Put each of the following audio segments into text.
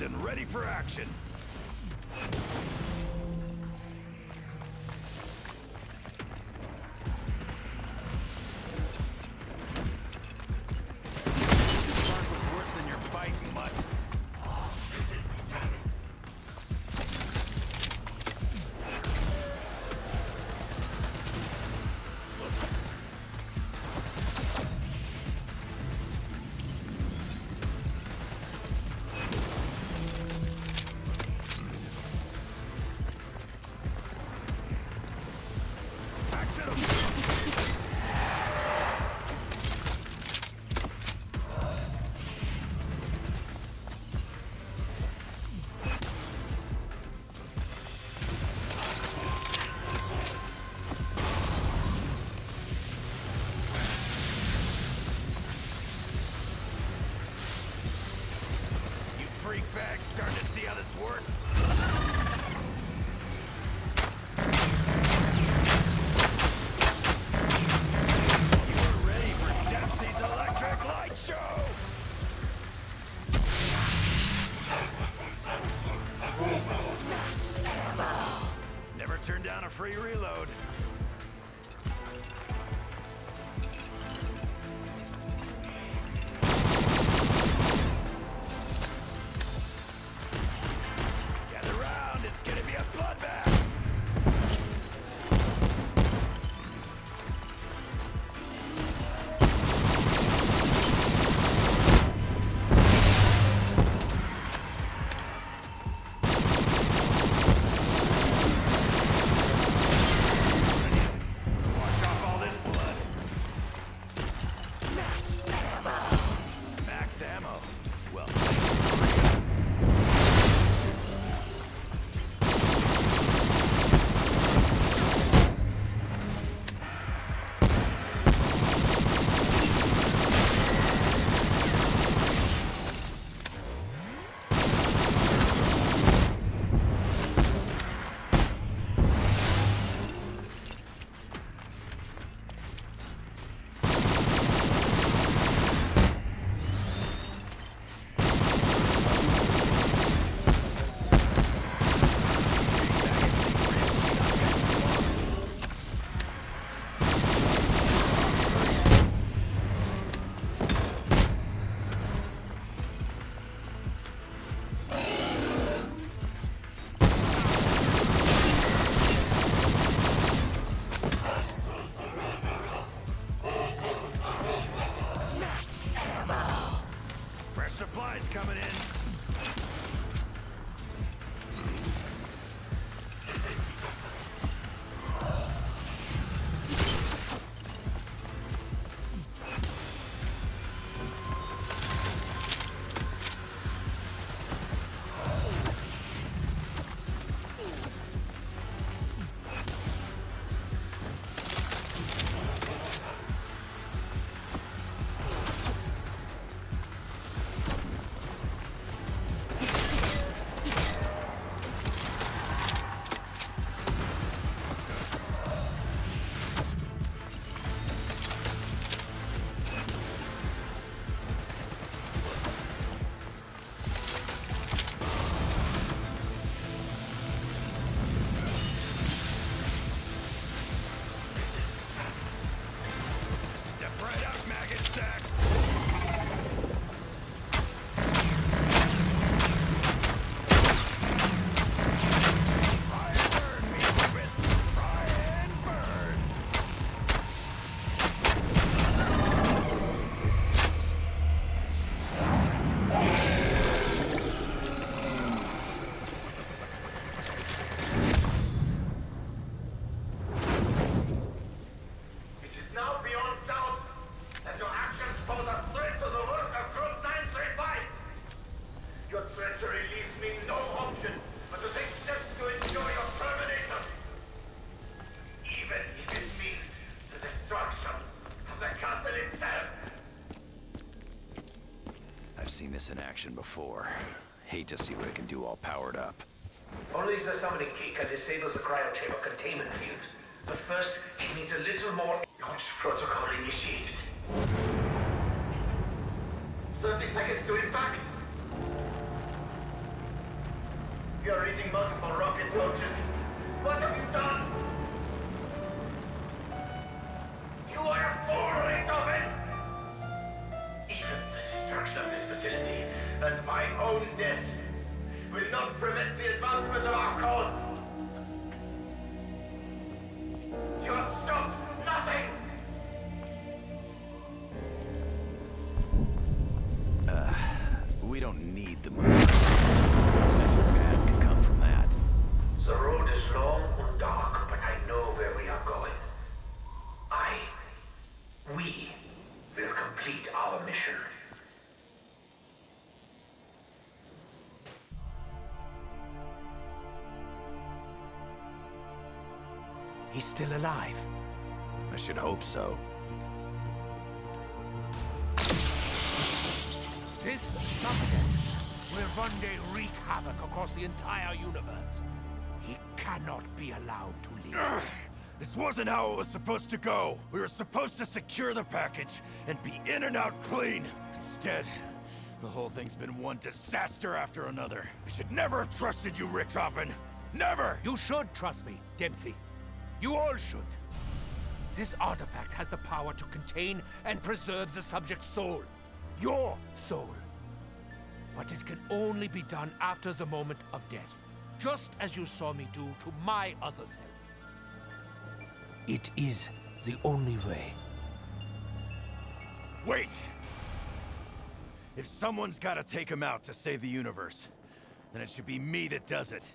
and ready for action. Action before. Hate to see what it can do all powered up. Only the summoning key can disable the cryochamber containment field. But first, it needs a little more... Launch protocol initiated. 30 seconds to impact. You're reading multiple Uh, we don't need the moon. Never bad can come from that. The road is long and dark, but I know where we are going. I, we, will complete our mission. He's still alive. I should hope so. This subject will one day wreak havoc across the entire universe. He cannot be allowed to live. This wasn't how it was supposed to go. We were supposed to secure the package and be in and out clean. Instead, the whole thing's been one disaster after another. I should never have trusted you, Richthofen. Never! You should trust me, Dempsey. You all should. This artifact has the power to contain and preserve the subject's soul. Your soul. But it can only be done after the moment of death. Just as you saw me do to my other self. It is the only way. Wait! If someone's gotta take him out to save the universe, then it should be me that does it.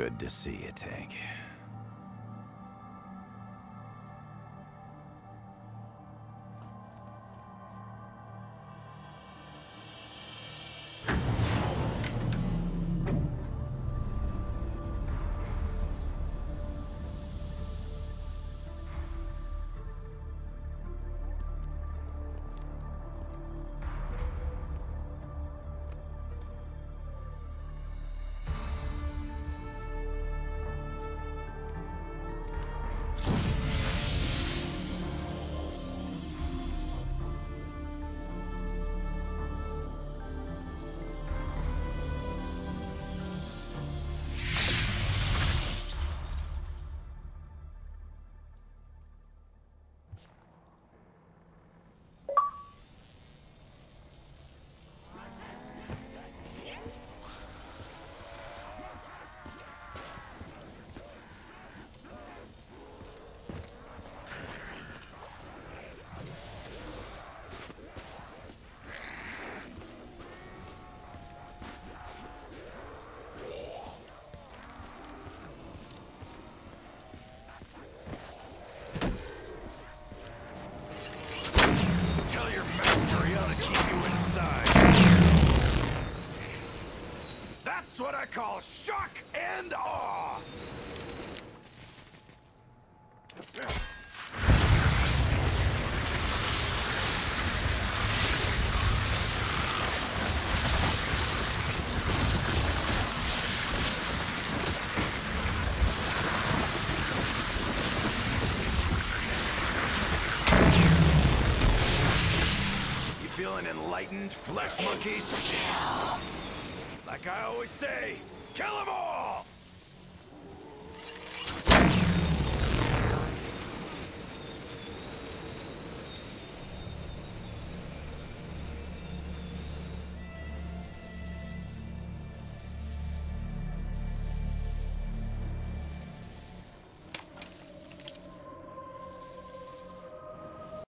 Good to see you, Tank. Call shock and awe. You feeling enlightened, flesh monkeys? Like I always say, kill all!